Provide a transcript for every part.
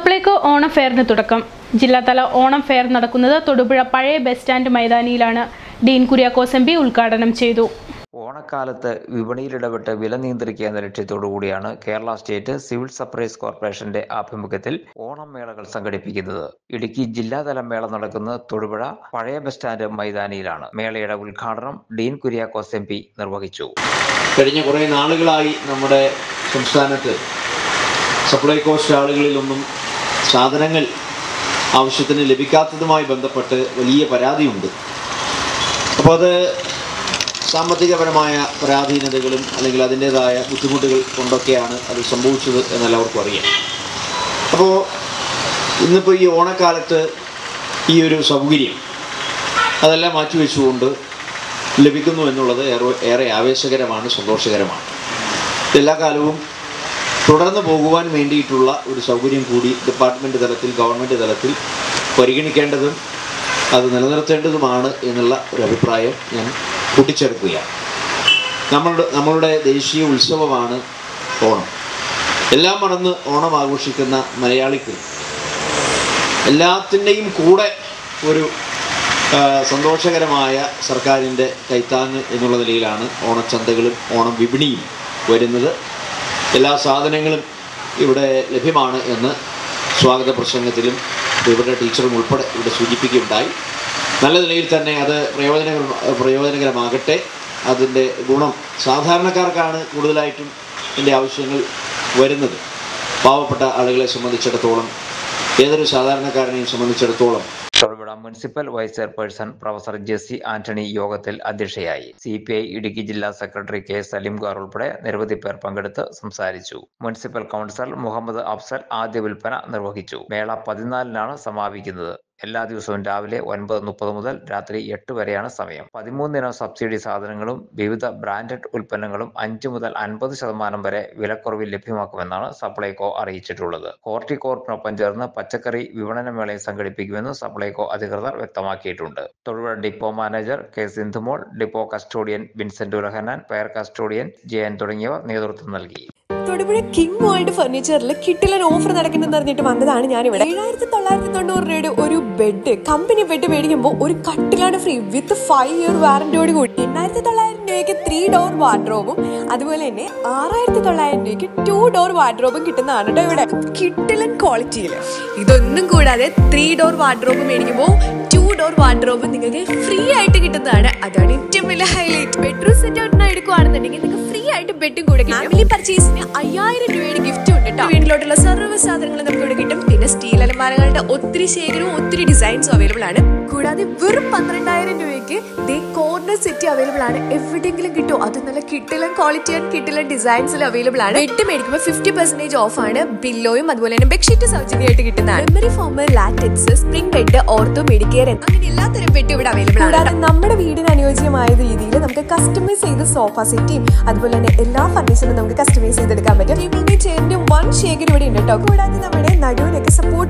സപ്ലൈകോ ഓണം ഫെയറിന് തുടക്കം. ജില്ലാതല ഓണം ഫെയർ നടക്കുന്നത് തൊടുപുഴ പഴയ ബസ് സ്റ്റാൻഡ് മൈതാനിയിലാണ്. ഡീൻ കുര്യാക്കോസ് എം പി ഉദ്ഘാടനം ചെയ്തു. ഓണക്കാലത്ത് വിപണിയിലിടപെട്ട് വില നിയന്ത്രിക്കുക എന്ന ലക്ഷ്യത്തോടുകൂടിയാണ് കേരള സ്റ്റേറ്റ് സിവിൽ സപ്ലൈസ് കോർപ്പറേഷന്റെ ആഭിമുഖ്യത്തിൽ ഓണം മേളകൾ സംഘടിപ്പിക്കുന്നത്. ഇടുക്കി ജില്ലാതല മേള നടക്കുന്ന തൊടുപുഴ പഴയ ബസ് സ്റ്റാൻഡ് മൈതാനിയിലാണ്. മേളയുടെ ഉദ്ഘാടനം ഡീൻ കുര്യാക്കോസ് എം പി നിർവഹിച്ചു. കഴിഞ്ഞ കുറേ നാളുകളായി നമ്മുടെ സംസ്ഥാനത്ത് സപ്ലൈകോ സ്റ്റാളുകളിലൊന്നും സാധനങ്ങൾ ആവശ്യത്തിന് ലഭിക്കാത്തതുമായി ബന്ധപ്പെട്ട് വലിയ പരാതിയുണ്ട്. അപ്പോൾ അത് സാമ്പത്തികപരമായ പരാധീനതകളും അല്ലെങ്കിൽ അതിന്റേതായ ബുദ്ധിമുട്ടുകൾ കൊണ്ടൊക്കെയാണ് അത് സംഭവിച്ചത് എന്നെല്ലാവർക്കും അറിയാം. അപ്പോൾ ഇന്നിപ്പോൾ ഈ ഓണക്കാലത്ത് ഈ ഒരു സൗകര്യം അതെല്ലാം മാറ്റിവെച്ചുകൊണ്ട് ലഭിക്കുന്നു എന്നുള്ളത് ഏറെ ഏറെ ആവേശകരമാണ് സന്തോഷകരമാണ്. എല്ലാ കാലവും തുടർന്ന് പോകുവാൻ വേണ്ടിയിട്ടുള്ള ഒരു സൗകര്യം കൂടി ഡിപ്പാർട്ട്മെന്റ് തലത്തിൽ ഗവൺമെന്റ് തലത്തിൽ പരിഗണിക്കേണ്ടതും അത് നിലനിർത്തേണ്ടതുമാണ് എന്നുള്ള ഒരു അഭിപ്രായം ഞാൻ കൂട്ടിച്ചേർക്കുകയാണ്. നമ്മളുടെ നമ്മളുടെ ദേശീയ ഉത്സവമാണ് ഓണം. എല്ലാം മറന്ന് ഓണം ആഘോഷിക്കുന്ന മലയാളിക്ക് എല്ലാത്തിന്റെയും കൂടെ ഒരു സന്തോഷകരമായ സർക്കാരിന്റെ കൈത്താങ് എന്നുള്ള നിലയിലാണ് ഓണച്ചന്തകളും ഓണം വിപണിയും വരുന്നത്. എല്ലാ സാധനങ്ങളും ഇവിടെ ലഭ്യമാണ് എന്ന് സ്വാഗത പ്രസംഗത്തിലും ഇവരുടെ ടീച്ചറും ഉൾപ്പെടെ ഇവിടെ സൂചിപ്പിക്കുകയുണ്ടായി. നല്ല നിലയിൽ തന്നെ അത് പ്രയോജന പ്രയോജനകരമാകട്ടെ. അതിന്റെ ഗുണം സാധാരണക്കാർക്കാണ് കൂടുതലായിട്ടും ഇതിന്റെ ആവശ്യങ്ങൾ വരുന്നത്. പാവപ്പെട്ട ആളുകളെ സംബന്ധിച്ചിടത്തോളം ഏതൊരു സാധാരണക്കാരനെയും സംബന്ധിച്ചിടത്തോളം Thodupuzha municipal vice chairperson professor Jessy Antony യോഗത്തിൽ അധ്യക്ഷയായി. സി പി ഐ ഇടുക്കി ജില്ലാ സെക്രട്ടറി കെ സലീംഖാർ ഉൾപ്പെടെ നിരവധി പേർ പങ്കെടുത്ത് സംസാരിച്ചു. മുനിസിപ്പൽ കൗൺസിലർ മുഹമ്മദ് അഫ്സൽ ആദ്യ വിൽപ്പന നിർവഹിച്ചു. മേള പതിനാലിനാണ് സമാപിക്കുന്നത്. എല്ലാ ദിവസവും രാവിലെ ഒൻപത് മുപ്പത് മുതൽ രാത്രി എട്ട് വരെയാണ് സമയം. പതിമൂന്നിനം സബ്സിഡി സാധനങ്ങളും വിവിധ ബ്രാൻഡഡ് ഉൽപ്പന്നങ്ങളും അഞ്ച് മുതൽ അൻപത് ശതമാനം വരെ വിലക്കുറവിൽ ലഭ്യമാക്കുമെന്നാണ് സപ്ലൈകോ അറിയിച്ചിട്ടുള്ളത്. ഹോർട്ടികോർപ്പിനൊപ്പം ചേർന്ന് പച്ചക്കറി വിപണന മേളയും സംഘടിപ്പിക്കുമെന്ന് സപ്ലൈകോ അധികൃതർ വ്യക്തമാക്കിയിട്ടുണ്ട്. Thodupuzha depot manager K Sindhumol depot custodian Vincent Ulahannan fire custodian Jayan തുടങ്ങിയവർ നേതൃത്വം നൽകി. തൊടുപുഴ കിങ് വേൾഡ് ഫർണിച്ചറിൽ കിട്ടിലൊരു ഓഫർ നടക്കുന്നെന്ന് അറിഞ്ഞിട്ട് വന്നതാണ് ഞാനിവിടെ. ഇവിടെ ഏഴായിരത്തി തൊള്ളായിരത്തി രൂപയുടെ ഒരു ബെഡ് കമ്പനി ബെഡ് മേടിക്കുമ്പോൾ ഒരു കട്ടിലാണ് ഫ്രീ വിത്ത് ഫൈവ് ഇയർ വാറന്റിയോട് കൂടി. എണ്ണായിരത്തി തൊള്ളായിരം രൂപയ്ക്ക് ത്രീ ഡോർ വാർഡ്രോബും അതുപോലെ തന്നെ ആറായിരത്തി തൊള്ളായിരം രൂപയ്ക്ക് ടു ഡോർ വാർഡ്രോബും കിട്ടുന്നതാണ് കേട്ടോ ഇവിടെ. കിട്ടിലൻ ക്വാളിറ്റിയിൽ ഇതൊന്നും കൂടാതെ ത്രീ ഡോർ വാർഡ്രോബ് മേടിക്കുമ്പോൾ ടു ഡോർ വാർഡ്രോബ് നിങ്ങൾക്ക് ഫ്രീ ആയിട്ട് കിട്ടുന്നതാണ്. അതാണ് ഏറ്റവും വലിയ ഹൈലൈറ്റ് ബെഡ്റൂം സെറ്റ് ഔട്ടിന് എടുക്കുവാണെന്നുണ്ടെങ്കിൽ നിങ്ങൾക്ക് ആയിട്ട് ബെഡും കൂടെ ഫാമിലി പർച്ചേസിന് അയ്യായിരം രൂപയുടെ ഗിഫ്റ്റ് ഉണ്ട് കേട്ടോ വീട്ടിലോട്ടുള്ള സർവ സാധനങ്ങൾ നമുക്ക് ഇവിടെ കിട്ടും. പിന്നെ സ്റ്റീൽ അലമാരകളുടെ ഒത്തിരി ശേഖരവും ഒത്തിരി ഡിസൈൻസും അവൈലബിൾ ആണ്. കൂടാതെ വെറും പന്ത്രണ്ടായിരം രൂപയ്ക്ക് ദേ കോർണർ സെറ്റ് അവൈലബിൾ ആണ്. എവിടെയെങ്കിലും കിട്ടും. കിട്ടിലൻ ക്വാളിറ്റി ആൻഡ് കിട്ടിലും ഡിസൈൻസിൽ അവൈലബിൾ ആണ്. ബെഡ് മേടിക്കുമ്പോൾ ഫിഫ്റ്റി പെർസെന്റേജ് ഓഫ് ആണ്. ബില്ലോയും അതുപോലെ തന്നെ ബെഡ്ഷീറ്റ് സൗജന്യമായിട്ട് കിട്ടുന്നതാണ്. Memory foam latex spring bed ortho medicare അങ്ങനെ എല്ലാത്തരം ബെഡ് ഇവിടെ അവൈലബിൾ ആണ് നമ്മുടെ വീടിന് അനുയോജ്യമായ രീതിയിൽ നമുക്ക് കസ്റ്റമൈസ് ചെയ്ത സോഫ സെറ്റും അതുപോലെ തന്നെ എല്ലാ ഫർണിച്ചറും നമുക്ക് കസ്റ്റമൈസ് ചെയ്തെടുക്കാൻ പറ്റും. ടേബിളിന്റെ ചെയറിന്റെ വൺ ഷേഗർ ഇവിടെ ഉണ്ട് കേട്ടോ. കൂടാതെ നമ്മുടെ നടുവിനൊക്കെ സപ്പോർട്ട്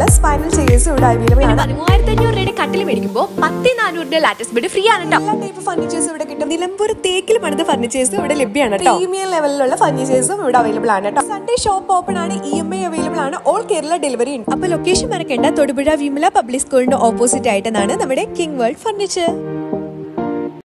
രീതിയിലുള്ള സ്പൈനൽ ചെയേഴ്സ് ഇവിടെ അവൈലബിൾ ആണ്. പതിമൂവായിരത്തി അഞ്ഞൂറ് രൂപയുടെ കട്ടിൽ മേടിക്കുമ്പോൾ പത്ത് നാനൂറിന്റെ ലാറ്റസ്റ്റ് ബെഡ് ഫ്രീ ആണ് കേട്ടോ എല്ലാ ടൈപ്പ് ഫർണിച്ചേഴ്സ് ഇവിടെ കിട്ടും. നിലമ്പൂർ തേക്കിൽ പണിത ഫർണിച്ചേഴ്സും ഇവിടെ ലഭ്യമാണ് പ്രീമിയം ലെവലിലുള്ള ഫർണിച്ചേഴ്സും ഇവിടെ അവൈലബിൾ ആണ് കേട്ടോ സൺഡേ ഷോപ്പ് ഓപ്പൺ ആണ് ഇ എം ഐ അവൈലബിൾ ആണ്. ഓൾ കേരള ഡെലിവറി ഉണ്ട്. അപ്പൊ ലൊക്കേഷൻ മറക്കേണ്ട തൊടുപുഴ വിമല പബ്ലിക് സ്കൂളിന്റെ ഓപ്പോസിറ്റ് ആയിട്ടാണ് നമ്മുടെ കിങ് വേൾഡ് ഫർണിച്ചർ